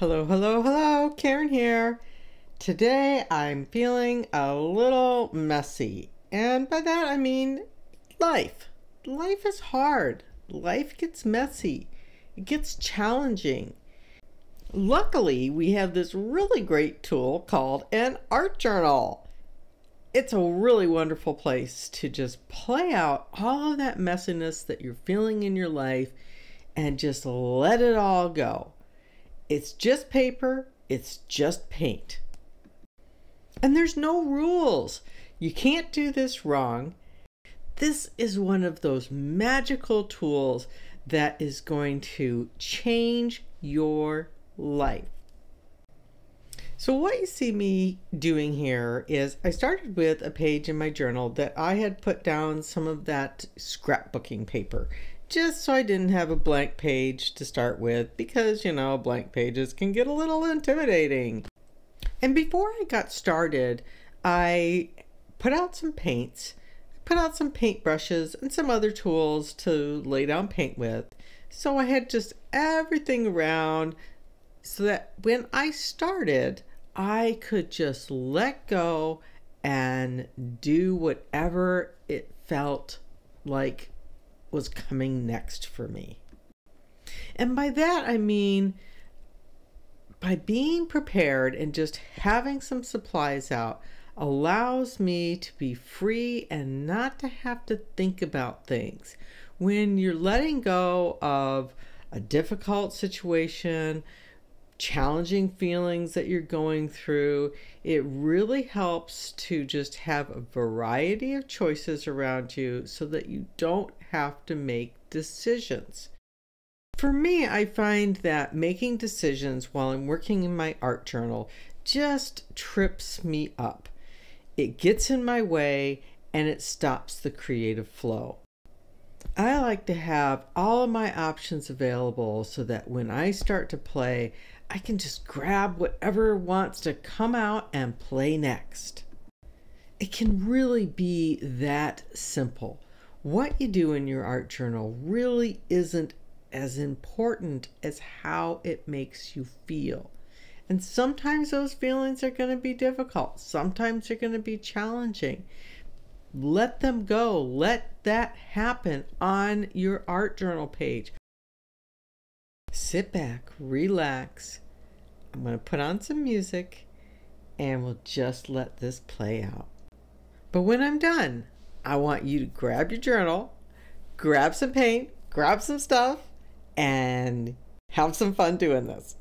Hello, hello, hello, Karen here. Today I'm feeling a little messy, and by that I mean life. Life is hard, life gets messy, it gets challenging. Luckily, we have this really great tool called an art journal. It's a really wonderful place to just play out all of that messiness that you're feeling in your life and just let it all go. It's just paper, it's just paint. And there's no rules. You can't do this wrong. This is one of those magical tools that is going to change your life. So, what you see me doing here is I started with a page in my journal that I had put down some of that scrapbooking paper just so I didn't have a blank page to start with because, you know, blank pages can get a little intimidating. And before I got started, I put out some paints, put out some paint brushes and some other tools to lay down paint with. So I had just everything around so that when I started, I could just let go and do whatever it felt like was coming next for me. And by that, I mean by being prepared and just having some supplies out allows me to be free and not to have to think about things. When you're letting go of a difficult situation, challenging feelings that you're going through, it really helps to just have a variety of choices around you so that you don't have to make decisions. For me, I find that making decisions while I'm working in my art journal just trips me up. It gets in my way and it stops the creative flow. I like to have all of my options available so that when I start to play, I can just grab whatever wants to come out and play next. It can really be that simple. What you do in your art journal really isn't as important as how it makes you feel. And sometimes those feelings are going to be difficult, sometimes they're going to be challenging. Let them go. Let that happen on your art journal page. Sit back, relax. I'm going to put on some music and we'll just let this play out. But when I'm done, I want you to grab your journal, grab some paint, grab some stuff, and have some fun doing this.